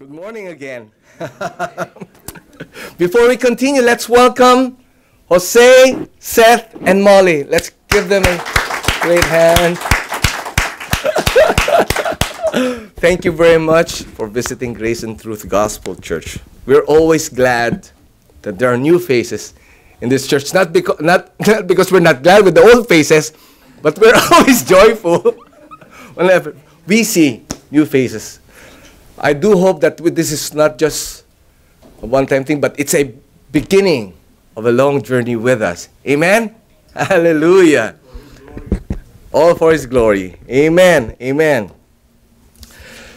Good morning again. Before we continue, let's welcome Jose, Seth, and Molly. Let's give them a great hand. Thank you very much for visiting Grace and Truth Gospel Church. We're always glad that there are new faces in this church. Not, beca- not, not because we're not glad with the old faces, but we're always joyful whenever we see new faces. I do hope that this is not just a one time thing, but it's a beginning of a long journey with us. Amen? Hallelujah. All for His glory. Amen. Amen.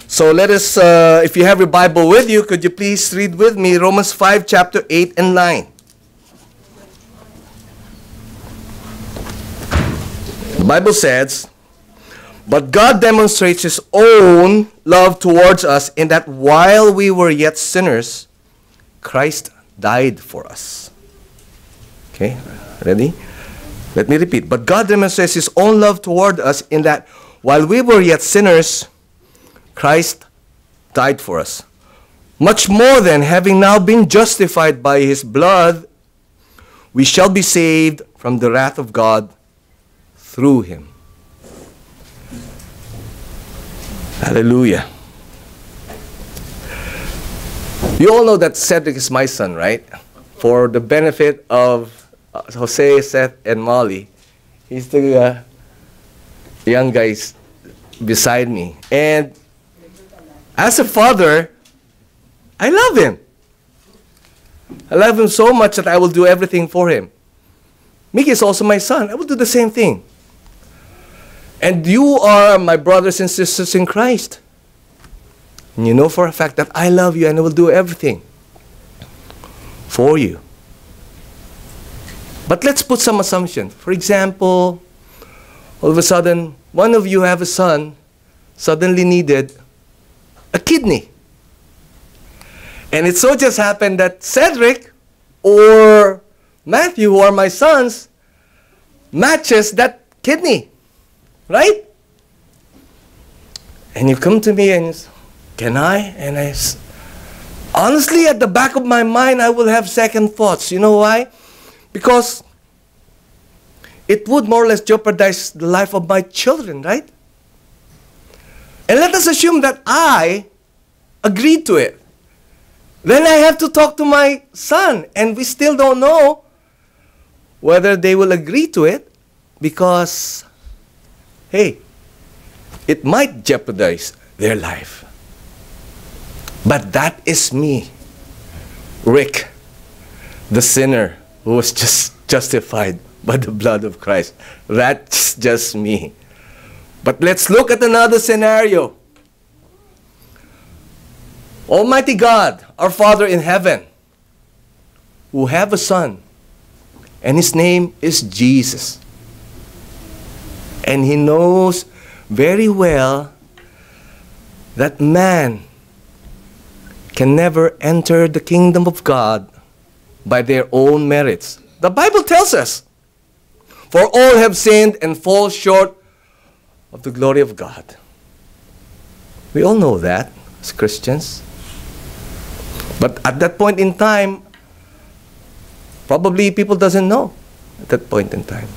So let us, uh, if you have your Bible with you, could you please read with me Romans 5, chapter 8 and 9. The Bible says, But God demonstrates His own love towards us in that while we were yet sinners, Christ died for us. Okay, ready? Let me repeat. But God demonstrates His own love toward us in that while we were yet sinners, Christ died for us. Much more than having now been justified by His blood, we shall be saved from the wrath of God through Him. Hallelujah. You all know that Cedric is my son, right? For the benefit of uh, Jose, Seth, and Molly, he's the uh, young guys beside me. And as a father, I love him. I love him so much that I will do everything for him. Mickey is also my son. I will do the same thing. And you are my brothers and sisters in Christ. And you know for a fact that I love you and I will do everything for you. But let's put some assumption. For example, all of a sudden, one of you have a son suddenly needed a kidney. And it so just happened that Cedric or Matthew, who are my sons, matches that kidney. Right? And you come to me and you say, Can I? And I, honestly, at the back of my mind, I will have second thoughts. You know why? Because it would more or less jeopardize the life of my children, right? And let us assume that I agreed to it. Then I have to talk to my son, and we still don't know whether they will agree to it because hey, it might jeopardize their life. But that is me, Ric, the sinner who was just justified by the blood of Christ. That's just me. But let's look at another scenario. Almighty God, our Father in heaven, who have a son, and his name is Jesus. And he knows very well that man can never enter the kingdom of God by their own merits. The Bible tells us, For all have sinned and fall short of the glory of God. We all know that as Christians. But at that point in time, probably people doesn't know at that point in time.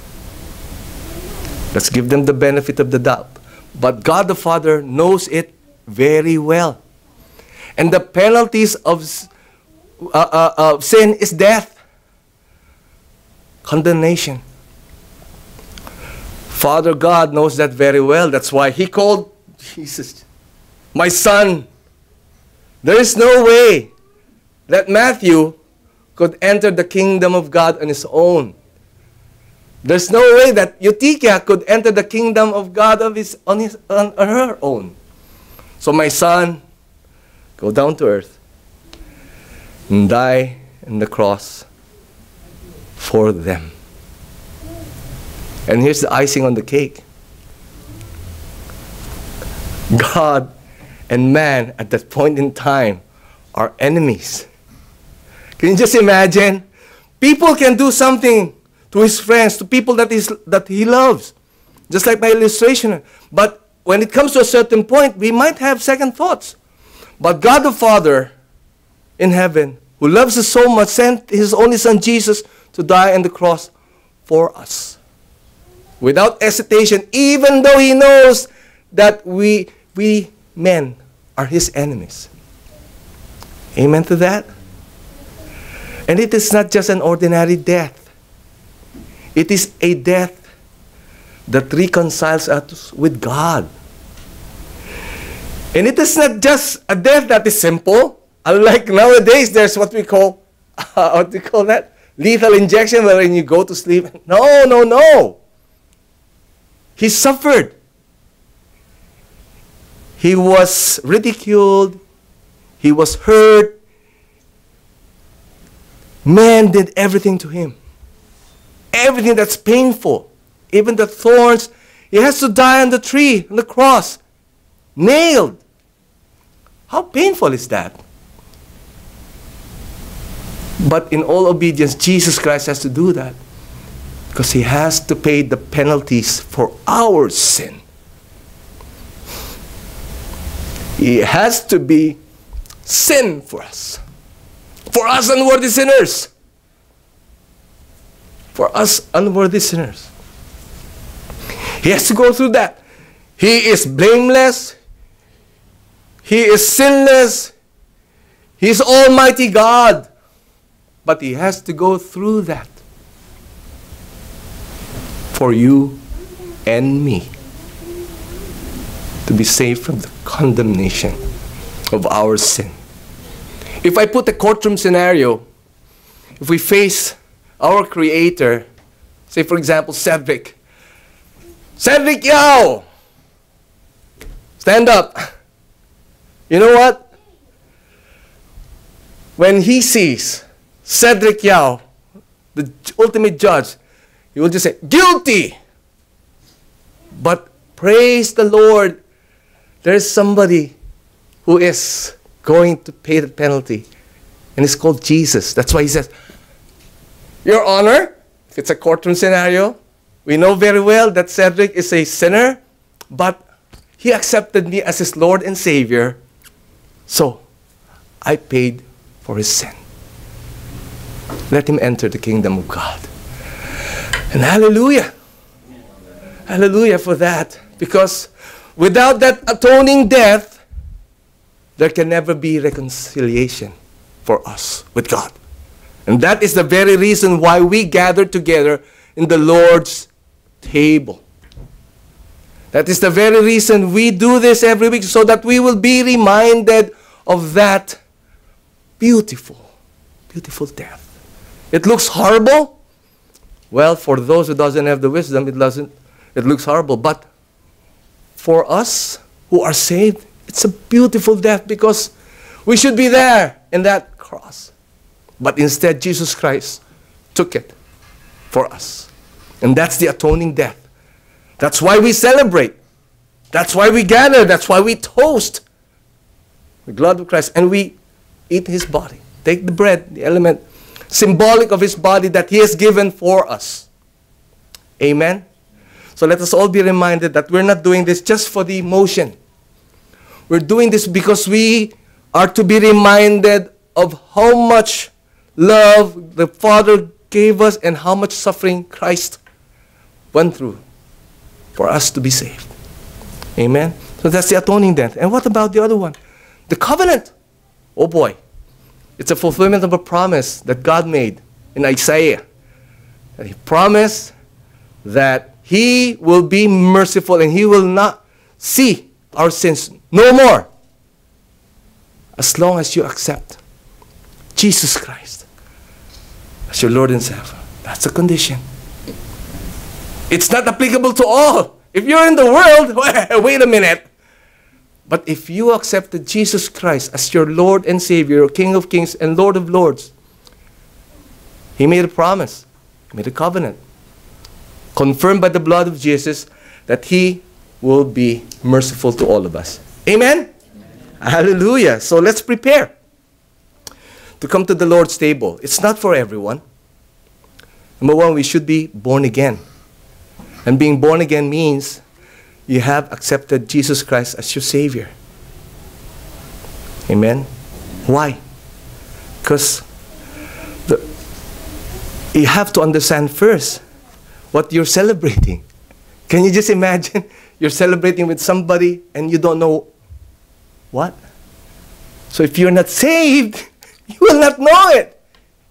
Let's give them the benefit of the doubt. But God the Father knows it very well. And the penalties of, uh, uh, of sin is death, condemnation. Father God knows that very well. That's why He called Jesus, my son. There is no way that Matthew could enter the kingdom of God on his own. There's no way that Eutychia could enter the kingdom of God of his, on, his, on, her own. So, my son, go down to earth and die on the cross for them. And here's the icing on the cake God and man at that point in time are enemies. Can you just imagine? People can do something to his friends, to people that, is, that he loves. Just like my illustration. But when it comes to a certain point, we might have second thoughts. But God the Father in heaven, who loves us so much, sent his only Son Jesus to die on the cross for us. Without hesitation, even though he knows that we, we men are his enemies. Amen to that? And it is not just an ordinary death, it is a death that reconciles us with God. And it is not just a death that is simple. Unlike nowadays, there's what we call, uh, what you call that? Lethal injection wherein you go to sleep. No, no, no. He suffered. He was ridiculed. He was hurt. Man did everything to him. Everything that's painful. Even the thorns. He has to die on the tree, on the cross. Nailed. How painful is that? But in all obedience, Jesus Christ has to do that. Because he has to pay the penalties for our sin. He has to be sin for us. For us unworthy sinners. For us unworthy sinners. He has to go through that. He is blameless. He is sinless. He is Almighty God. But he has to go through that for you and me to be saved from the condemnation of our sin. If I put a courtroom scenario, if we face our Creator, say for example, Cedric, Cedric Yao, stand up. You know what? When he sees Cedric Yao, the ultimate judge, he will just say, guilty. But praise the Lord, there is somebody who is going to pay the penalty. And it's called Jesus. That's why he says, Your Honor, if it's a courtroom scenario, we know very well that Cedric is a sinner, but he accepted me as his Lord and Savior. So, I paid for his sin. Let him enter the kingdom of God. And hallelujah. Hallelujah for that. Because without that atoning death, there can never be reconciliation for us with God. And that is the very reason why we gather together in the Lord's table. That is the very reason we do this every week so that we will be reminded of that beautiful, beautiful death. It looks horrible. Well, for those who doesn't have the wisdom, it doesn't. It looks horrible. But for us who are saved, it's a beautiful death because we should be there in that cross. But instead, Jesus Christ took it for us. And that's the atoning death. That's why we celebrate. That's why we gather. That's why we toast the blood of Christ and we eat his body. Take the bread, the element symbolic of his body that he has given for us. Amen. So let us all be reminded that we're not doing this just for the emotion. We're doing this because we are to be reminded of how much love the Father gave us and how much suffering Christ went through for us to be saved. Amen. So that's the atoning death. And what about the other one? The covenant. Oh boy. It's a fulfillment of a promise that God made in Isaiah. He promised that He will be merciful and He will not see our sins no more as long as you accept Jesus Christ as your Lord and Savior. That's the condition. It's not applicable to all. If you're in the world, wait a minute. But if you accepted Jesus Christ as your Lord and Savior, King of Kings and Lord of Lords, He made a promise, He made a covenant, confirmed by the blood of Jesus, that He will be merciful to all of us. Amen? Amen? Hallelujah. So let's prepare to come to the Lord's table. It's not for everyone. Number one, we should be born again. And being born again means you have accepted Jesus Christ as your Savior. Amen? Why? Because you have to understand first what you're celebrating. Can you just imagine you're celebrating with somebody and you don't know what? So if you're not saved, you will not know it.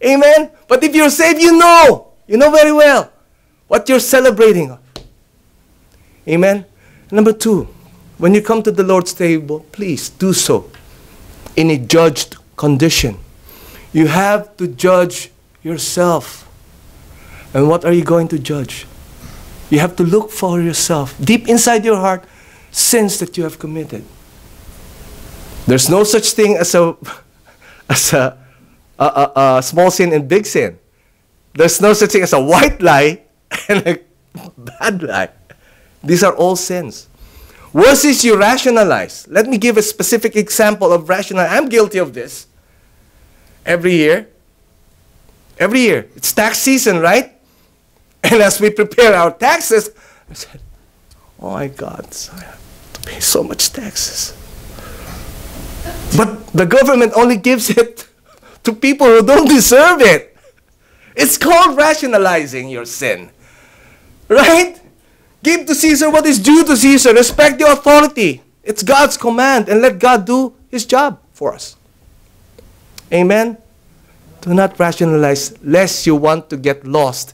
Amen? But if you're saved, you know. You know very well what you're celebrating. Amen? Number two, when you come to the Lord's table, please do so in a judged condition. You have to judge yourself. And what are you going to judge? You have to look for yourself, deep inside your heart, sins that you have committed. There's no such thing as a, as a, a, a, a small sin and big sin. There's no such thing as a white lie and a bad lie. These are all sins. Worse is you rationalize. Let me give a specific example of rational. I'm guilty of this. Every year. Every year. It's tax season, right? And as we prepare our taxes, I said, Oh my God, I have to pay so much taxes. But the government only gives it to people who don't deserve it. It's called rationalizing your sin. Right? Give to Caesar what is due to Caesar. Respect the authority. It's God's command and let God do his job for us. Amen? Do not rationalize lest you want to get lost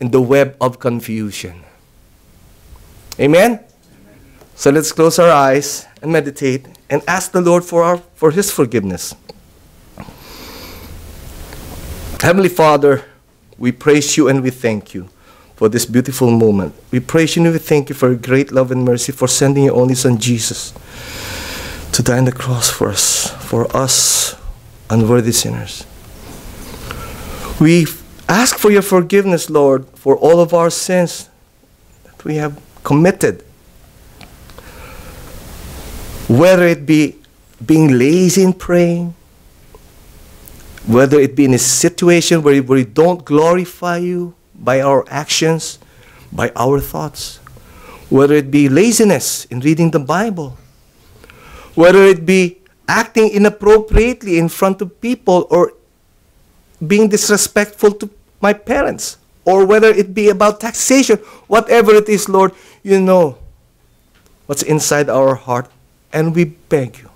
in the web of confusion. Amen? So let's close our eyes and meditate and ask the Lord for, our, for his forgiveness. Heavenly Father, we praise you and we thank you for this beautiful moment. We praise you and we thank you for your great love and mercy for sending your only Son Jesus to die on the cross for us, for us unworthy sinners. We ask for your forgiveness, Lord, for all of our sins that we have committed. Whether it be being lazy in praying, whether it be in a situation where we don't glorify you by our actions, by our thoughts, whether it be laziness in reading the Bible, whether it be acting inappropriately in front of people or being disrespectful to my parents, or whether it be about taxation, whatever it is, Lord, you know what's inside our heart, and we beg you,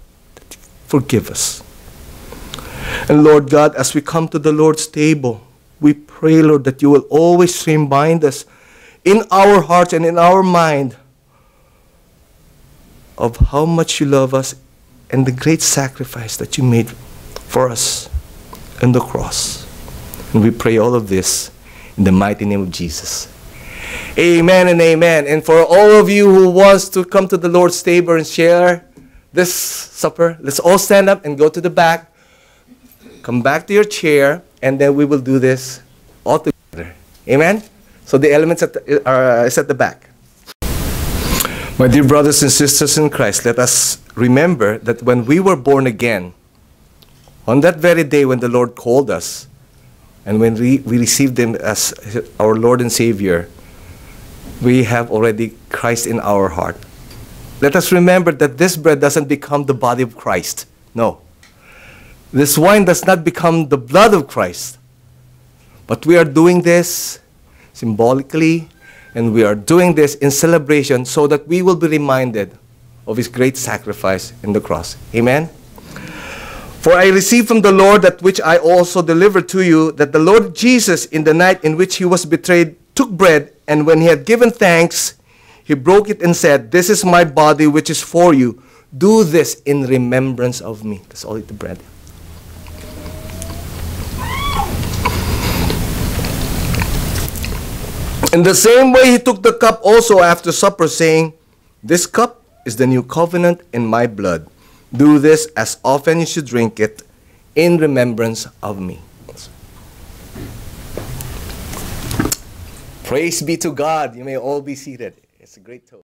forgive us. And Lord God, as we come to the Lord's table, we pray, Lord, that you will always remind us in our hearts and in our mind of how much you love us and the great sacrifice that you made for us on the cross. And we pray all of this in the mighty name of Jesus. Amen and amen. And for all of you who wants to come to the Lord's table and share this supper, let's all stand up and go to the back. Come back to your chair, and then we will do this all together. Amen? So the elements at the, are, is at the back. My dear brothers and sisters in Christ, let us remember that when we were born again, on that very day when the Lord called us, and when we, we received Him as our Lord and Savior, we have already Christ in our heart. Let us remember that this bread doesn't become the body of Christ. No. This wine does not become the blood of Christ. But we are doing this symbolically, and we are doing this in celebration so that we will be reminded of his great sacrifice in the cross. Amen? For I received from the Lord that which I also delivered to you, that the Lord Jesus, in the night in which he was betrayed, took bread, and when he had given thanks, he broke it and said, This is my body which is for you. Do this in remembrance of me. Let's all eat the bread. In the same way, he took the cup also after supper, saying, This cup is the new covenant in my blood. Do this as often as you drink it in remembrance of me. Praise be to God. You may all be seated. It's a great toast.